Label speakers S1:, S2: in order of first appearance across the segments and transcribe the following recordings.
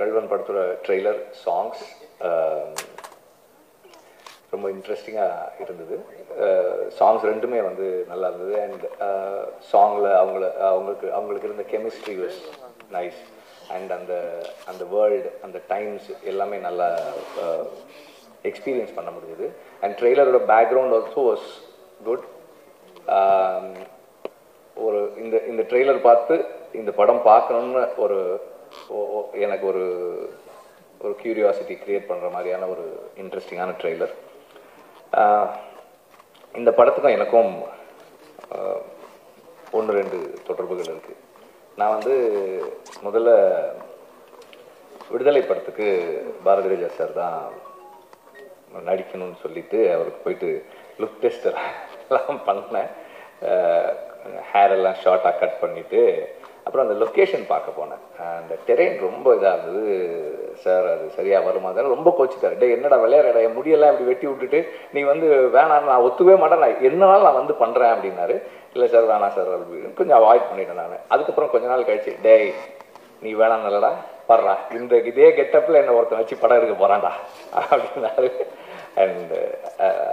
S1: கல்வன் படத்தோட trailer songs ரொம்ப இன்ட்ரெஸ்டிங்காக இருந்தது. Uh, சாங்ஸ் ரெண்டுமே வந்து நல்லா இருந்தது. அண்ட் சாங்கில் uh, அவங்கள அவங்களுக்கு அவங்களுக்கு இருந்த கெமிஸ்ட்ரி வாஸ் நைஸ் அண்ட் அந்த அந்த வேர்ல்டு அந்த டைம்ஸ் எல்லாமே நல்லா uh, எக்ஸ்பீரியன்ஸ் பண்ண முடிஞ்சது. அண்ட் ட்ரெய்லரோட பேக்ரவுண்ட் ஆல்சோ வாஸ் குட் ஒரு இந்த இந்த ட்ரெய்லர் பார்த்து இந்த படம் பார்க்கணுன்னு ஒரு ஸோ எனக்கு ஒரு ஒரு கியூரியாசிட்டி க்ரியேட் பண்ணுற மாதிரியான ஒரு இன்ட்ரெஸ்டிங்கான ட்ரெய்லர் இந்த படத்துக்கும் எனக்கும் ஒன்று ரெண்டு தொடர்புகள் இருக்குது நான் வந்து முதல்ல விடுதலை படத்துக்கு பாரதி ராஜா சார் தான் நடிக்கணும்னு சொல்லிட்டு அவருக்கு போயிட்டு லுக் டெஸ்டர் எல்லாம் பண்ணேன். ஹேர் எல்லாம் ஷார்ட்டாக கட் பண்ணிவிட்டு அப்புறம் அந்த லொக்கேஷன் பார்க்க போனேன். அந்த டெரெயின் ரொம்ப இதாக இருந்தது. சார் அது சரியாக வருமா? அதெல்லாம் ரொம்ப கோச்சிட்டாரு. டே என்னடா விளையாடுறா என் முடியெல்லாம் இப்படி வெட்டி விட்டுட்டு நீ வந்து வேணாம் நான் ஒத்துவே மாட்டேன். நான் என்னாலும் நான் வந்து பண்ணுறேன் அப்படின்னாரு. இல்லை சார் வேணாம் சார் அப்படின்னு கொஞ்சம் அவாய்ட் பண்ணிட்டேன் நான். அதுக்கப்புறம் கொஞ்ச நாள் கழிச்சு டேய் நீ வேணாம் நல்லடா. படுறா இந்த இதே கெட்டப்பில் என்னை ஒருத்தன் வச்சு படம் எடுக்க போகிறான்டா அப்படின்னாரு. அண்ட்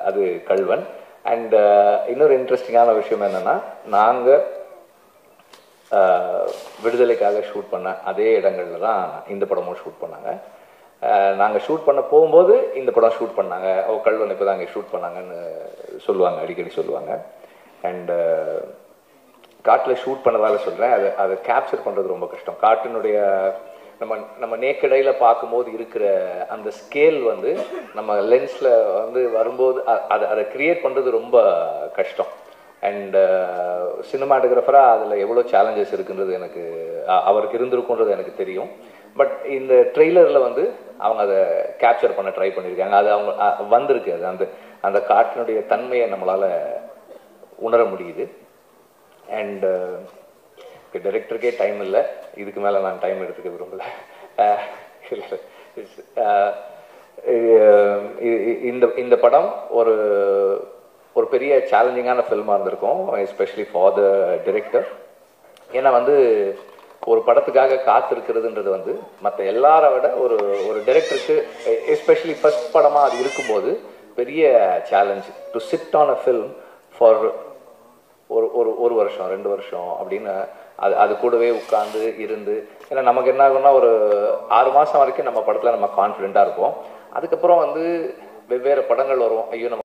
S1: அது கல்வன். அண்ட் இன்னொரு இன்ட்ரெஸ்டிங்கான விஷயம் என்னென்னா நாங்கள் விடுதலைக்காக ஷூட் பண்ண அதே இடங்களில் தான் இந்த படமும் ஷூட் பண்ணாங்க. நாங்கள் ஷூட் பண்ண போகும்போது இந்த படம் ஷூட் பண்ணாங்க. ஓ கல்வன் இப்போ தான் ஷூட் பண்ணாங்கன்னு சொல்லுவாங்க அடிக்கடி சொல்லுவாங்க. அண்டு காட்டில் ஷூட் பண்ணதால சொல்கிறேன் அதை அதை கேப்சர் பண்ணுறது ரொம்ப கஷ்டம். காட்டினுடைய நம்ம நம்ம நேக்கடையில் பார்க்கும்போது இருக்கிற அந்த ஸ்கேல் வந்து நம்ம லென்ஸில் வந்து வரும்போது அதை அதை கிரியேட் பண்ணுறது ரொம்ப கஷ்டம். அண்ட் சினிமாட்டோகிராஃபராக அதில் எவ்வளோ சேலஞ்சஸ் இருக்குன்றது எனக்கு அ- அவருக்கு இருந்திருக்குன்றது எனக்கு தெரியும். பட் இந்த ட்ரெய்லரில் வந்து அவங்க அதை கேப்சர் பண்ண ட்ரை பண்ணியிருக்காங்க அது அவங்க வந்திருக்கு. அது அந்த அந்த காட்டினுடைய தன்மையை நம்மளால் உணர முடியுது. அண்ட் டைரக்டருக்கே டைம் இல்லை. இதுக்கு மேலே நான் டைம் எடுத்துக்க விரும்பல. அஹ் இ- இந்த இந்த படம் ஒரு ஒரு பெரிய சேலஞ்சிங்கான ஃபில்மாக இருந்திருக்கும் எஸ்பெஷலி ஃபார் த டிரெக்டர் ஏன்னா வந்து ஒரு படத்துக்காக காத்திருக்கிறதுன்றது வந்து மற்ற எல்லாரை விட ஒரு ஒரு டைரக்டருக்கு எஸ்பெஷலி ஃபர்ஸ்ட் படமாக அது இருக்கும்போது பெரிய challenge to sit on a film for ஒரு ஒரு ஒரு வருஷம் ரெண்டு வருஷம் அப்படின்னு அது அது கூடவே உட்கார்ந்து இருந்து ஏன்னா நமக்கு என்ன ஆகும்னா ஒரு ஆறு மாதம் வரைக்கும் நம்ம படத்தில் நம்ம கான்ஃபிடெண்ட்டாக இருப்போம். அதுக்கப்புறம் வந்து வெவ்வேறு படங்கள் வரும். ஐயோ நம்ம